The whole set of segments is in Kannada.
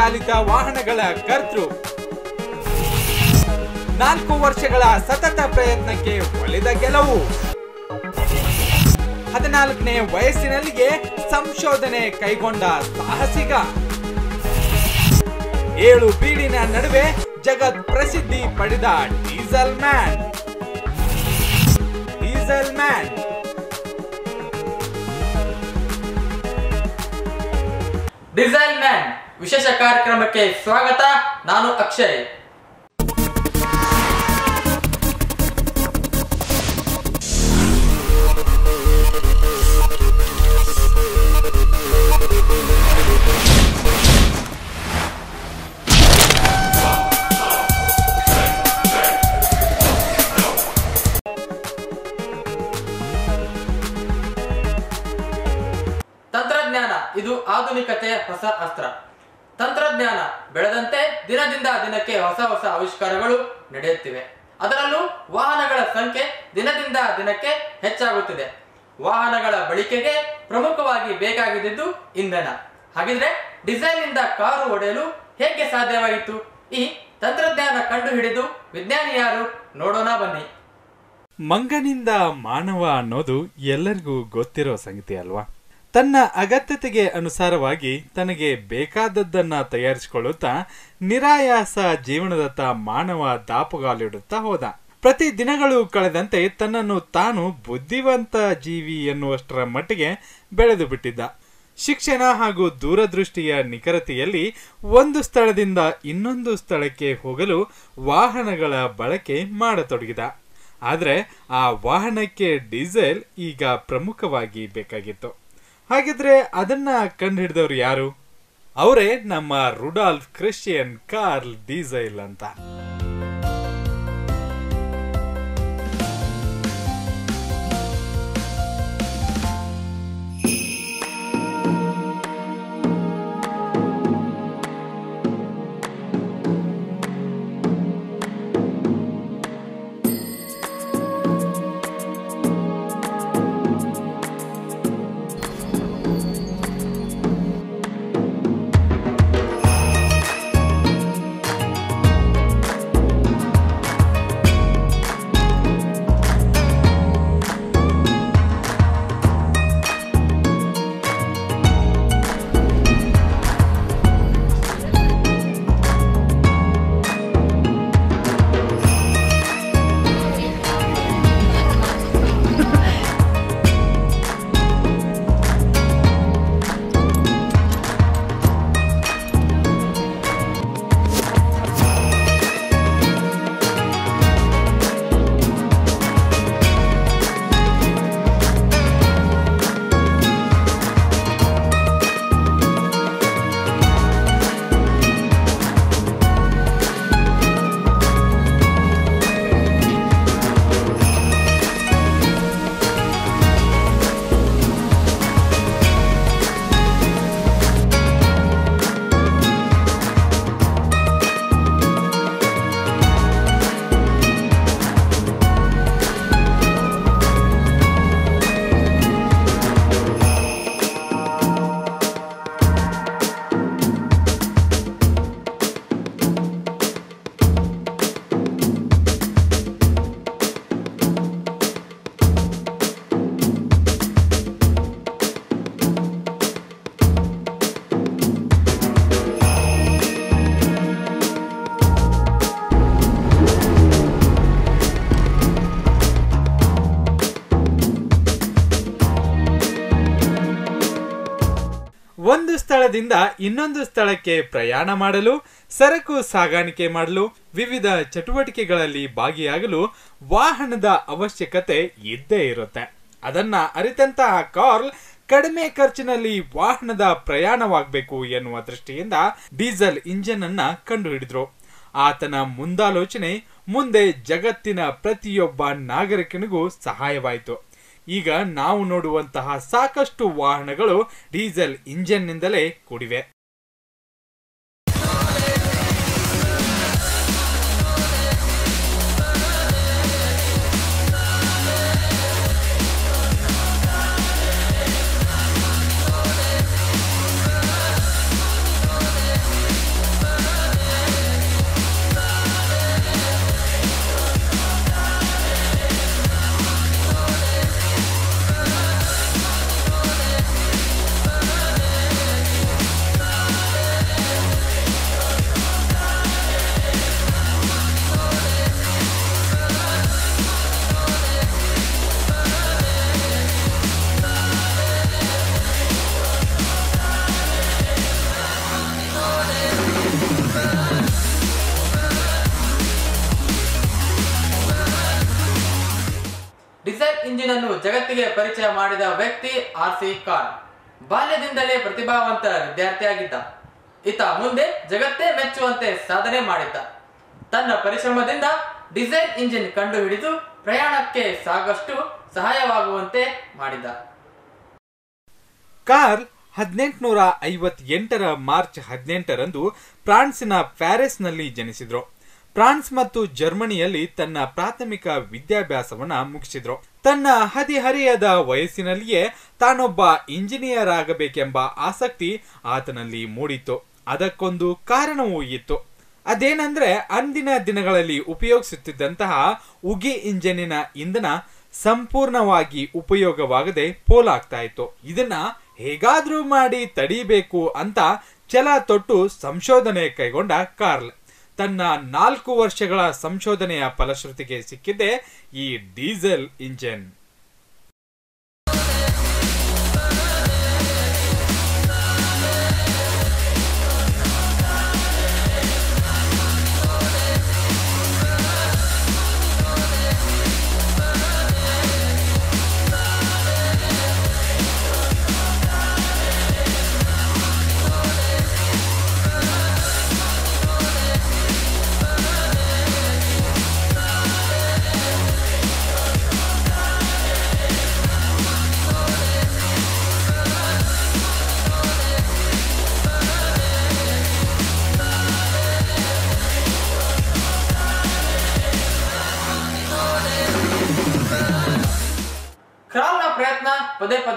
ಚಾಲಿತ ವಾಹನಗಳ ಕರ್ತೃ. ನಾಲ್ಕು ವರ್ಷಗಳ ಸತತ ಪ್ರಯತ್ನಕ್ಕೆ ಒಲಿದ ಗೆಲುವು. ಹದಿನಾಲ್ಕನೇ ವಯಸ್ಸಿನಲ್ಲಿಗೆ ಸಂಶೋಧನೆ ಕೈಗೊಂಡ ಸಾಹಸಿಗ. ಏಳು ಬೀಡಿನ ನಡುವೆ ಜಗತ್ ಪ್ರಸಿದ್ಧಿ ಪಡೆದ diesel man. Diesel man. Design man. ವಿಶೇಷ ಕಾರ್ಯಕ್ರಮಕ್ಕೆ ಸ್ವಾಗತ ನಾನು ಅಕ್ಷಯ್ ತಂತ್ರಜ್ಞಾನ ಇದು ಆಧುನಿಕತೆಯ ಹೊಸ ಅಸ್ತ್ರ. ತಂತ್ರಜ್ಞಾನ ಬೆಳೆದಂತೆ ದಿನದಿಂದ ದಿನಕ್ಕೆ ಹೊಸ ಹೊಸ ಆವಿಷ್ಕಾರಗಳು ನಡೆಯುತ್ತಿವೆ. ಅದರಲ್ಲೂ ವಾಹನಗಳ ಸಂಖ್ಯೆ ದಿನದಿಂದ ದಿನಕ್ಕೆ ಹೆಚ್ಚಾಗುತ್ತಿದೆ. ವಾಹನಗಳ ಬಳಕೆಗೆ ಪ್ರಮುಖವಾಗಿ ಬೇಕಾಗಿದ್ದು ಇಂಧನ. ಹಾಗಿದ್ರೆ ಡಿಸೈನ್ನಿಂದ ಕಾರು ಒಡೆಯಲು ಹೇಗೆ ಸಾಧ್ಯವಾಯಿತು? ಈ ತಂತ್ರಜ್ಞಾನ ಕಂಡು ಹಿಡಿದು ವಿಜ್ಞಾನಿ ಯಾರು? ನೋಡೋಣ ಬನ್ನಿ. ಮಂಗನಿಂದ ಮಾನವ ಅನ್ನೋದು ಎಲ್ಲರಿಗೂ ಗೊತ್ತಿರೋ ಸಂಗತಿ ಅಲ್ವಾ? ತನ್ನ ಅಗತ್ಯತೆಗೆ ಅನುಸಾರವಾಗಿ ತನಗೆ ಬೇಕಾದದ್ದನ್ನು ತಯಾರಿಸಿಕೊಳ್ಳುತ್ತಾ ನಿರಾಯಾಸ ಜೀವನದತ್ತ ಮಾನವ ದಾಪುಗಾಲಿಡುತ್ತಾ ಹೋದ. ಪ್ರತಿ ದಿನಗಳು ಕಳೆದಂತೆ ತನ್ನನ್ನು ತಾನು ಬುದ್ಧಿವಂತ ಜೀವಿ ಎನ್ನುವಷ್ಟರ ಮಟ್ಟಿಗೆ ಬೆಳೆದು ಬಿಟ್ಟಿದ್ದ. ಶಿಕ್ಷಣ ಹಾಗೂ ದೂರದೃಷ್ಟಿಯ ನಿಖರತೆಯಲ್ಲಿ ಒಂದು ಸ್ಥಳದಿಂದ ಇನ್ನೊಂದು ಸ್ಥಳಕ್ಕೆ ಹೋಗಲು ವಾಹನಗಳ ಬಳಕೆ ಮಾಡತೊಡಗಿದ. ಆದರೆ ಆ ವಾಹನಕ್ಕೆ ಡೀಸೆಲ್ ಈಗ ಪ್ರಮುಖವಾಗಿ ಬೇಕಾಗಿತ್ತು. ಹಾಗಿದ್ರೆ ಅದನ್ನ ಕಂಡುಹಿಡಿದವರು ಯಾರು? ಅವರೇ ನಮ್ಮ ರುಡಾಲ್ಫ್ ಕ್ರಿಶ್ಚಿಯನ್ ಕಾರ್ಲ್ ಡೀಸೈಲ್ ಅಂತ. ಸ್ಥಳದಿಂದ ಇನ್ನೊಂದು ಸ್ಥಳಕ್ಕೆ ಪ್ರಯಾಣ ಮಾಡಲು, ಸರಕು ಸಾಗಾಣಿಕೆ ಮಾಡಲು, ವಿವಿಧ ಚಟುವಟಿಕೆಗಳಲ್ಲಿ ಭಾಗಿಯಾಗಲು ವಾಹನದ ಅವಶ್ಯಕತೆ ಇದ್ದೇ ಇರುತ್ತೆ. ಅದನ್ನ ಅರಿತಂತಹ ಕಾರ್ಲ್ ಕಡಿಮೆ ಖರ್ಚಿನಲ್ಲಿ ವಾಹನದ ಪ್ರಯಾಣವಾಗಬೇಕು ಎನ್ನುವ ದೃಷ್ಟಿಯಿಂದ ಡೀಸೆಲ್ ಇಂಜಿನ್ ಅನ್ನ ಕಂಡುಹಿಡಿದ್ರು. ಆತನ ಮುಂದಾಲೋಚನೆ ಮುಂದೆ ಜಗತ್ತಿನ ಪ್ರತಿಯೊಬ್ಬ ನಾಗರಿಕನಿಗೂ ಸಹಾಯವಾಯಿತು. ಈಗ ನಾವು ನೋಡುವಂತಹ ಸಾಕಷ್ಟು ವಾಹನಗಳು ಡೀಸೆಲ್ ಇಂಜಿನ್ನಿಂದಲೇ ಕೂಡಿವೆ. ಜಗತ್ತಿಗೆ ಪರಿಚಯ ಮಾಡಿದ ವ್ಯಕ್ತಿ ಆರ್ ಸಿ ಕಾರ್ ಬಾಲ್ಯದಿಂದಲೇ ಪ್ರತಿಭಾವಂತ ವಿದ್ಯಾರ್ಥಿಯಾಗಿದ್ದ. ಈತ ಮುಂದೆ ಜಗತ್ತೇ ಮೆಚ್ಚುವಂತೆ ಸಾಧನೆ ಮಾಡಿದ್ದ. ತನ್ನ ಪರಿಶ್ರಮದಿಂದ ಡಿಸೈನ್ ಇಂಜಿನ್ ಕಂಡುಹಿಡಿದು ಪ್ರಯಾಣಕ್ಕೆ ಸಾಕಷ್ಟು ಸಹಾಯವಾಗುವಂತೆ ಮಾಡಿದ ಕಾರ್ ಹದಿನೆಂಟುನೂರ ಐವತ್ತೆಂಟರ ಮಾರ್ಚ್ ಹದಿನೆಂಟರಂದು ಫ್ರಾನ್ಸಿನ ಪ್ಯಾರಿಸ್ನಲ್ಲಿ ಜನಿಸಿದ್ರು. ಫ್ರಾನ್ಸ್ ಮತ್ತು ಜರ್ಮನಿಯಲ್ಲಿ ತನ್ನ ಪ್ರಾಥಮಿಕ ವಿದ್ಯಾಭ್ಯಾಸವನ್ನ ಮುಗಿಸಿದ್ರು. ತನ್ನ ಹದಿಹರೆಯದ ವಯಸ್ಸಿನಲ್ಲಿಯೇ ತಾನೊಬ್ಬ ಇಂಜಿನಿಯರ್ ಆಗಬೇಕೆಂಬ ಆಸಕ್ತಿ ಆತನಲ್ಲಿ ಮೂಡಿತ್ತು. ಅದಕ್ಕೊಂದು ಕಾರಣವೂ ಇತ್ತು. ಅದೇನಂದ್ರೆ, ಅಂದಿನ ದಿನಗಳಲ್ಲಿ ಉಪಯೋಗಿಸುತ್ತಿದ್ದಂತಹ ಉಗಿ ಇಂಜಿನಿನ ಇಂಧನ ಸಂಪೂರ್ಣವಾಗಿ ಉಪಯೋಗವಾಗದೆ ಪೋಲಾಗ್ತಾ ಇತ್ತು ಇದನ್ನ ಹೇಗಾದ್ರೂ ಮಾಡಿ ತಡಿಬೇಕು ಅಂತ ಛಲ ತೊಟ್ಟು ಸಂಶೋಧನೆ ಕೈಗೊಂಡ ಕಾರ್ಲ್. ತನ್ನ ನಾಲ್ಕು ವರ್ಷಗಳ ಸಂಶೋಧನೆಯ ಫಲಶ್ರುತಿಗೆ ಸಿಕ್ಕಿದ್ದೆ ಈ ಡೀಸೆಲ್ ಇಂಜಿನ್.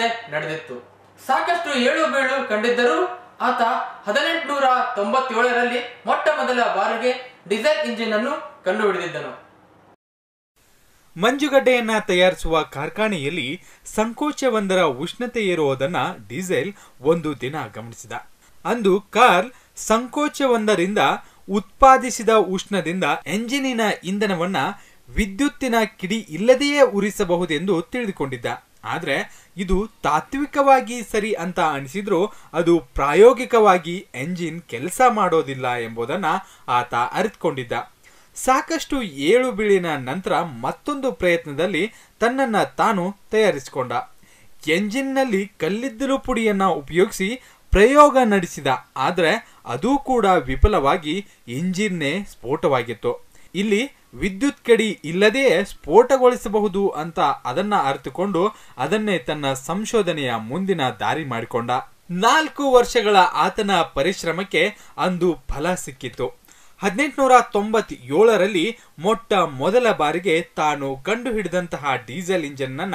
ಪದೇ ಪದೇ ನಡೆದಿತ್ತು. ಸಾಕಷ್ಟು ಏಳು ಬೀಳು ಕಂಡಿದ್ದರೂ ಆತ ಹದಿನೆಂಟುನೂರ ತೊಂಬತ್ತೇಳರಲ್ಲಿ ಮೊಟ್ಟ ಮೊದಲ ಬಾರಿಗೆ ಡೀಸೆಲ್ ಇಂಜಿನ್ ಅನ್ನು ಕಂಡುಹಿಡಿದಿದ್ದನು. ಮಂಜುಗಡ್ಡೆಯನ್ನ ತಯಾರಿಸುವ ಕಾರ್ಖಾನೆಯಲ್ಲಿ ಸಂಕೋಚವೊಂದರ ಉಷ್ಣತೆ ಇರುವುದನ್ನ ಡೀಸೆಲ್ ಒಂದು ದಿನ ಗಮನಿಸಿದ. ಅಂದು ಕಾರ್ ಸಂಕೋಚವೊಂದರಿಂದ ಉತ್ಪಾದಿಸಿದ ಉಷ್ಣದಿಂದ ಎಂಜಿನಿನ ಇಂಧನವನ್ನ ವಿದ್ಯುತ್ತಿನ ಕಿಡಿ ಇಲ್ಲದೆಯೇ ಉರಿಸಬಹುದೆಂದು ತಿಳಿದುಕೊಂಡಿದ್ದ. ಆದ್ರೆ ಇದು ತಾತ್ವಿಕವಾಗಿ ಸರಿ ಅಂತ ಅನಿಸಿದ್ರೂ ಅದು ಪ್ರಾಯೋಗಿಕವಾಗಿ ಎಂಜಿನ್ ಕೆಲಸ ಮಾಡೋದಿಲ್ಲ ಎಂಬುದನ್ನು ಆತ ಅರಿತುಕೊಂಡಿದ್ದ. ಸಾಕಷ್ಟು ಏಳು ಬೀಳಿನ ನಂತರ ಮತ್ತೊಂದು ಪ್ರಯತ್ನದಲ್ಲಿ ತನ್ನನ್ನ ತಾನು ತಯಾರಿಸಿಕೊಂಡ. ಎಂಜಿನ್ನಲ್ಲಿ ಕಲ್ಲಿದ್ದಲು ಪುಡಿಯನ್ನು ಉಪಯೋಗಿಸಿ ಪ್ರಯೋಗ ನಡೆಸಿದ. ಆದರೆ ಅದೂ ಕೂಡ ವಿಫಲವಾಗಿ ಇಂಜಿನ್ನೇ ಸ್ಫೋಟವಾಗಿತ್ತು. ಇಲ್ಲಿ ವಿದ್ಯುತ್ ಕಡಿ ಇಲ್ಲದೆಯೇ ಸ್ಫೋಟಗೊಳಿಸಬಹುದು ಅಂತ ಅದನ್ನ ಅರಿತುಕೊಂಡು ಅದನ್ನೇ ತನ್ನ ಸಂಶೋಧನೆಯ ಮುಂದಿನ ದಾರಿ ಮಾಡಿಕೊಂಡ. ನಾಲ್ಕು ವರ್ಷಗಳ ಆತನ ಪರಿಶ್ರಮಕ್ಕೆ ಅಂದು ಫಲ ಸಿಕ್ಕಿತು. ಹದಿನೆಂಟುನೂರ ತೊಂಬತ್ತೇಳರಲ್ಲಿ ಮೊಟ್ಟ ಮೊದಲ ಬಾರಿಗೆ ತಾನು ಕಂಡುಹಿಡಿದಂತಹ ಡೀಸೆಲ್ ಇಂಜಿನ್ ಅನ್ನ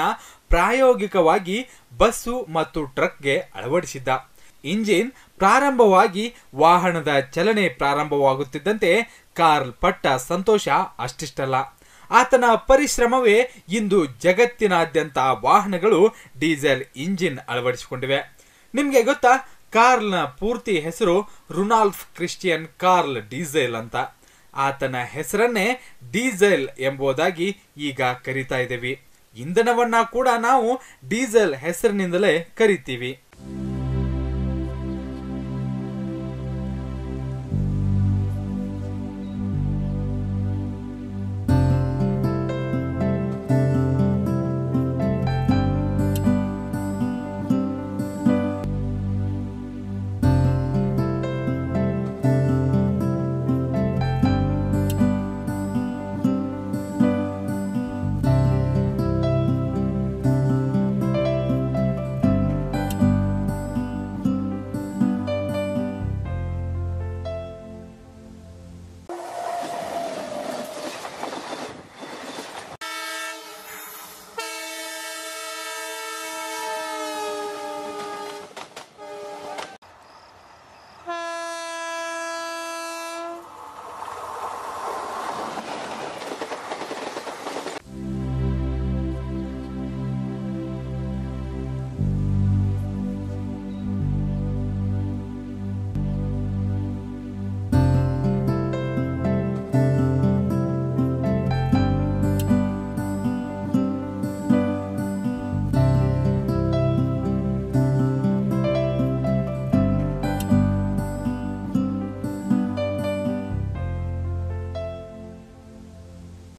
ಪ್ರಾಯೋಗಿಕವಾಗಿ ಬಸ್ಸು ಮತ್ತು ಟ್ರಕ್ಗೆ ಅಳವಡಿಸಿದ್ದ. ಇಂಜಿನ್ ಪ್ರಾರಂಭವಾಗಿ ವಾಹನದ ಚಲನೆ ಪ್ರಾರಂಭವಾಗುತ್ತಿದ್ದಂತೆ ಕಾರ್ಲ್ ಪಟ್ಟ ಸಂತೋಷ ಅಷ್ಟಿಷ್ಟಲ್ಲ. ಆತನ ಪರಿಶ್ರಮವೇ ಇಂದು ಜಗತ್ತಿನಾದ್ಯಂತ ವಾಹನಗಳು ಡೀಸೆಲ್ ಇಂಜಿನ್ ಅಳವಡಿಸಿಕೊಂಡಿವೆ. ನಿಮಗೆ ಗೊತ್ತಾ? ಕಾರ್ಲ್ನ ಪೂರ್ತಿ ಹೆಸರು ರುನಾಲ್ಫ್ ಕ್ರಿಸ್ಟಿಯನ್ ಕಾರ್ಲ್ ಡೀಸೆಲ್ ಅಂತ. ಆತನ ಹೆಸರನ್ನೇ ಡೀಸೆಲ್ ಎಂಬುದಾಗಿ ಈಗ ಕರಿತಾ ಇದ್ದೀವಿ. ಇಂಧನವನ್ನ ಕೂಡ ನಾವು ಡೀಸೆಲ್ ಹೆಸರಿನಿಂದಲೇ ಕರಿತೀವಿ.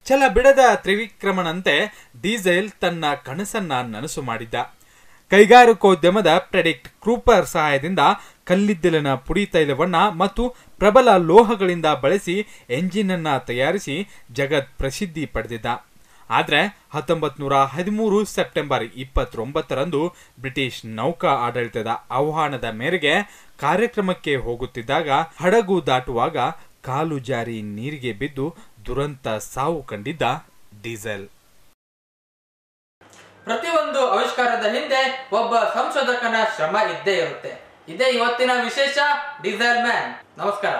ಛಲ ಬಿಡದ ತ್ರಿವಿಕ್ರಮನಂತೆ ಡೀಸೆಲ್ ತನ್ನ ಕನಸನ್ನ ನನಸು ಮಾಡಿದ್ದ. ಕೈಗಾರಿಕೋದ್ಯಮದ ಪ್ರೆಡಿಕ್ಟ್ ಕ್ರೂಪರ್ ಸಹಾಯದಿಂದ ಕಲ್ಲಿದ್ದಲಿನ ಪುಡಿ ತೈಲವನ್ನ ಮತ್ತು ಪ್ರಬಲ ಲೋಹಗಳಿಂದ ಬಳಸಿ ಎಂಜಿನ್ ಅನ್ನ ತಯಾರಿಸಿ ಜಗತ್ ಪ್ರಸಿದ್ಧಿ ಪಡೆದಿದ್ದ. ಆದರೆ ಹತ್ತೊಂಬತ್ ನೂರ ಹದಿಮೂರು ಸೆಪ್ಟೆಂಬರ್ ಇಪ್ಪತ್ತೊಂಬತ್ತರಂದು ಬ್ರಿಟಿಷ್ ನೌಕಾ ಆಡಳಿತದ ಆಹ್ವಾನದ ಮೇರೆಗೆ ಕಾರ್ಯಕ್ರಮಕ್ಕೆ ಹೋಗುತ್ತಿದ್ದಾಗ ಹಡಗು ದಾಟುವಾಗ ಕಾಲು ಜಾರಿ ನೀರಿಗೆ ಬಿದ್ದು ದುರಂತ ಸಾವು ಕಂಡಿದ್ದ ಡೀಸೆಲ್. ಪ್ರತಿಯೊಂದು ಆವಿಷ್ಕಾರದ ಹಿಂದೆ ಒಬ್ಬ ಸಂಶೋಧಕನ ಶ್ರಮ ಇದ್ದೇ ಇರುತ್ತೆ. ಇದೇ ಇವತ್ತಿನ ವಿಶೇಷ ಡೀಸೆಲ್ ಮ್ಯಾನ್. ನಮಸ್ಕಾರ.